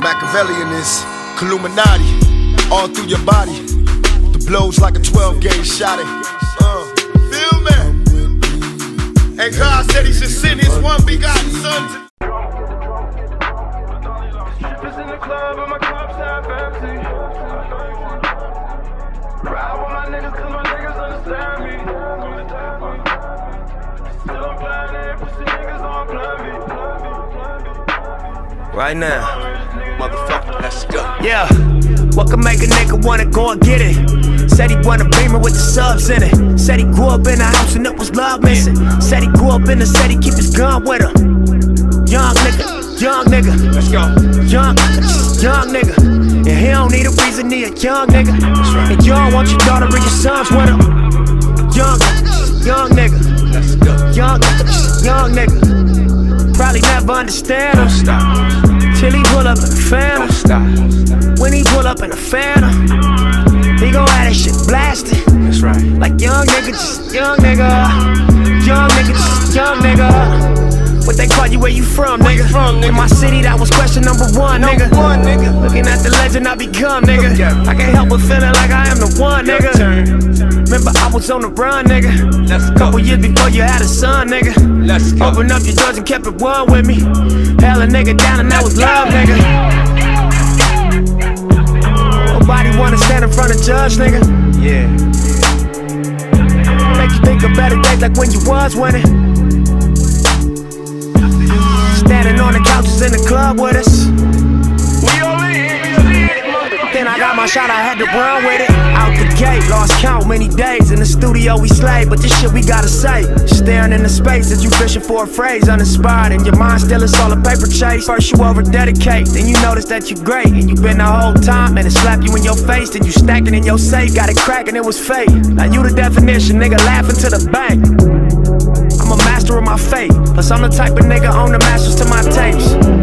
Machiavellian is Illuminati, all through your body. The blows like a 12 gauge shot. Uh, feel me? And God said He should send His one begotten Son. To Strippers in the club and my cups half empty. Ride with my niggas cause my niggas understand me. Still I'm playing it, pussy niggas on plan B. Right now. Let's go. Yeah. What can make a nigga wanna go and get it? Said he want a beamer with the subs in it. Said he grew up in a house and it was love missing. Said he grew up in the city, keep his gun with him. Young nigga, young nigga. Let's go. Young, young nigga. And he don't need a reason, he a young nigga. And you don't want your daughter or your sons with him. Young, young nigga. Let's go. Young, young nigga. Probably never understand him. Stop. Till he pull up in the phantom. When he pull up in the phantom, he gon' have that shit blasted. That's right. Like young nigga, just young nigga. Young nigga, just young nigga. What they call you, where you from, nigga? from, nigga? In my city, that was question number one, nigga. one, nigga. Looking at the legend I become, nigga. I can't help but feeling like I am the one, nigga. I was on the run, nigga. Let's go. Couple years before you had a son, nigga. Let's go. Open up your doors and kept it one with me. Held a nigga down and that was love, nigga. Nobody wanna stand in front of judge, nigga. Yeah. Make you think of better days like when you was winning. Standing on the couches in the club with us. Got my shot, I had to run with it. Out the gate, lost count many days. In the studio, we slay, but this shit we gotta say. Staring in the space as you fishing for a phrase, uninspired. And your mind still is all a paper chase. First, you over dedicate, then you notice that you're great. And you been the whole time, and it slap you in your face. Then you stacking in your safe, got it cracking, it was fake. Now you the definition, nigga, laughing to the bank. I'm a master of my fate. Plus, I'm the type of nigga own the masters to my tapes.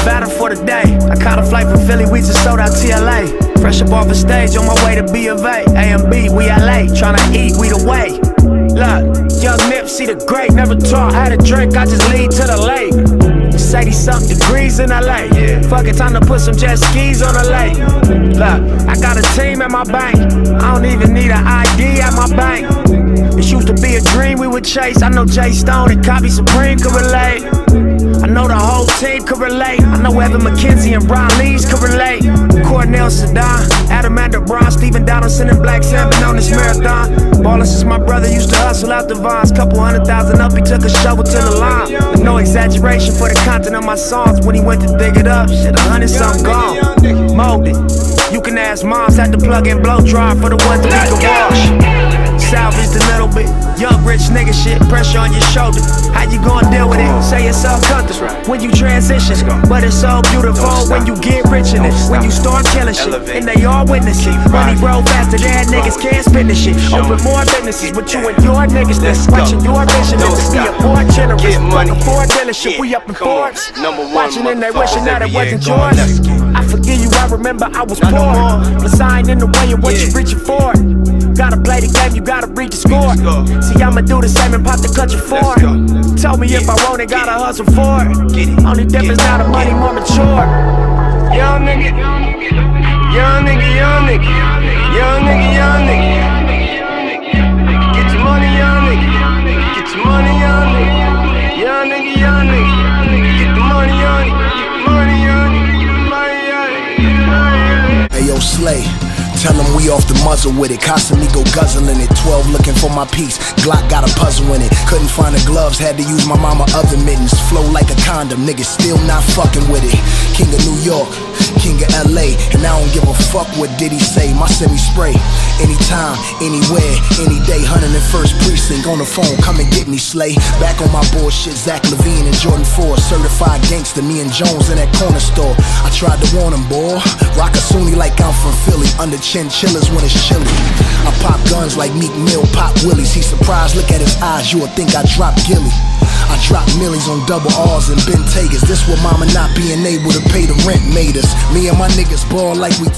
Nevada for the day. I caught a flight from Philly, we just sold out TLA. Fresh up off the stage, on my way to B of A. A and B, we LA, tryna eat, we the way. Look, young Nip, see the great, never taught how to drink, I just lead to the lake. 80 something degrees in LA. Yeah. Fuck it, time to put some jet skis on the lake. Look, I got a team at my bank. I don't even need an ID at my bank. This used to be a dream we would chase. I know J Stone and Cobby Supreme could relate. Evan McKenzie and Brian Lees could relate. Cornell Sedan, Adam Brown, Stephen Donaldson, and Black been on this marathon. Ballin' since my brother used to hustle out the vines. Couple hundred thousand up, he took a shovel to the line. No exaggeration for the content of my songs. When he went to dig it up, shit, a hundred something gone. Molded. You can ask moms, had to plug and blow dry for the ones that we can wash. Salvaged a little bit. Young rich nigga shit, pressure on your shoulder. How you gonna deal with it? Say it's all comfortable when you transition. But it's so beautiful when you get rich in it. When you start killing shit, and they all witness it. Money grow faster than niggas can't spend the shit. Open more businesses with you and your niggas. That's watching your vision is to be a more generous. Get money. Ford dealership, we up in Forbes. Number one Watching and they wishing that it wasn't yours. I forgive you, I remember I was poor. But ain't in the way of what Yeah. you reaching for. Gotta play the game, reach the score. score. See, I'ma do the same and pop the clutch of four. Tell me if I want it, gotta hustle for it. Only difference now the money more mature. Young nigga, young nigga, young nigga, young nigga, young nigga. Get your money, young nigga. Get your money, young nigga. Young nigga, young nigga. Get the money, young nigga. Get the money, young nigga. Get the money, young nigga. Hey yo, Slay. Tell them we off the muzzle with it. Constantly go guzzling it. 12 looking for my piece. Glock got a puzzle in it. Couldn't find the gloves, had to use my mama other mittens. Flow like a condom, niggas still not fucking with it. King of New York, King of LA. And I don't give a fuck what did he say. My semi spray. Anytime, anywhere, any day. 101st precinct on the phone. Come and get me, Slay. Back on my bullshit. Zach LaVine and Jordan Ford. Certified gangster. Me and Jones in that corner store. I tried to warn him, boy. Rock a Sunni like I'm from Philly. Under chinchillas when it's chilly. I pop guns like Meek Mill, pop willies. He surprised, look at his eyes, you would think I dropped Gilly. Drop millies on double R's and Bentaygas. This what mama not being able to pay the rent made us. Me and my niggas ball like we.